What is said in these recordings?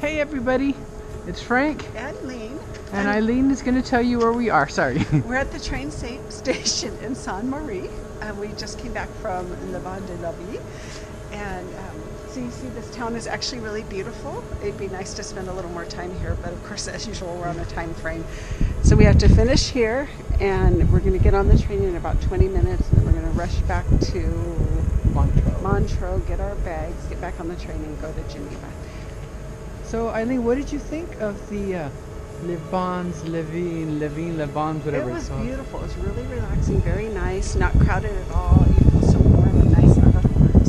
Hey everybody, it's Frank and Lean. and Eileen is going to tell you where we are. Sorry. We're at the train station in Saint Maurice. and we just came back from Les Bains de Lavey. And um, so you see, this town is actually really beautiful. It'd be nice to spend a little more time here, but of course, as usual, we're on a time frame. So we have to finish here, and we're going to get on the train in about 20 minutes, and then we're going to rush back to Montreux. Montreux, get our bags, get back on the train, and go to Geneva. So Eileen, what did you think of the uh, Le Bons, Levine, Levine, Le Bons, whatever it it's was called? beautiful. It was really relaxing, very nice, not crowded at all. You feel so warm and nice outdoors.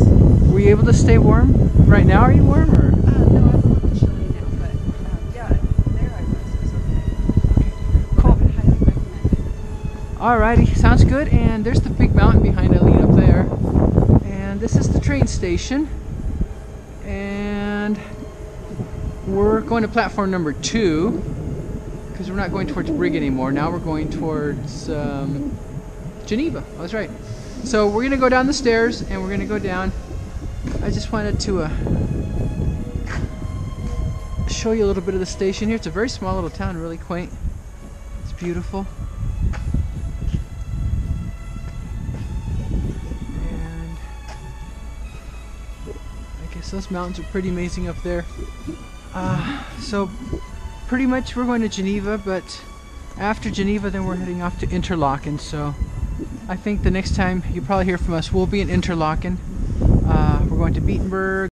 Were you able to stay warm? Right now, are you warm or? Uh, no, I'm a little chilly now, but um, yeah, there I was. It was okay. Cool. I would highly recommend it. Alrighty, sounds good. And there's the big mountain behind Eileen up there. And this is the train station. And we're going to platform number two because we're not going towards Brig anymore. Now we're going towards um, Geneva. I was right. So we're going to go down the stairs and we're going to go down. I just wanted to uh, show you a little bit of the station here. It's a very small little town, really quaint. It's beautiful. Guess those mountains are pretty amazing up there. Uh, so pretty much we're going to Geneva, but after Geneva, then we're heading off to Interlaken. So I think the next time you probably hear from us, we'll be in Interlaken. Uh, we're going to Beatenberg.